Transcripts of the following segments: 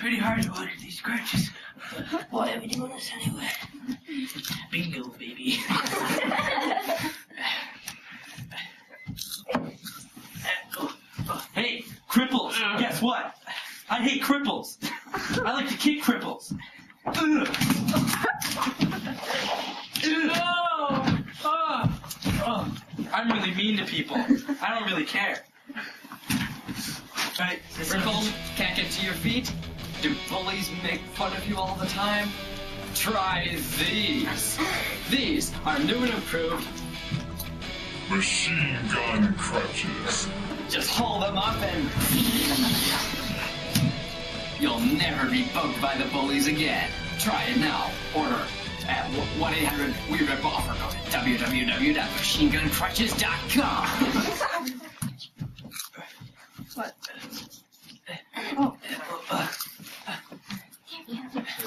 pretty hard to order these scratches. Why are we doing this anyway? Bingo, baby. Hey, cripples! Guess what? I hate cripples. I like to kick cripples. Ugh. Ugh. Oh, oh, Oh, I'm really mean to people. I don't really care. Right, Cripples can't get to your feet? Do bullies make fun of you all the time? Try these. These are new and improved. Machine gun crutches. Just hold them up and you'll never be bugged by the bullies again. Try it now. Order at 1 800 We Rip Off or go to www.machineguncrutches.com. what? Oh.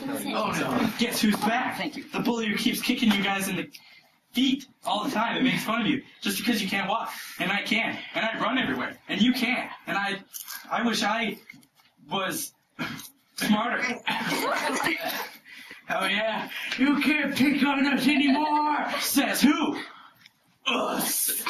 Oh no! Guess who's back? Thank you. The bully who keeps kicking you guys in the feet all the time and makes fun of you just because you can't walk, and I can, and I run everywhere, and you can't, and I, I wish I was smarter. Oh yeah, you can't pick on us anymore. Says who? Us.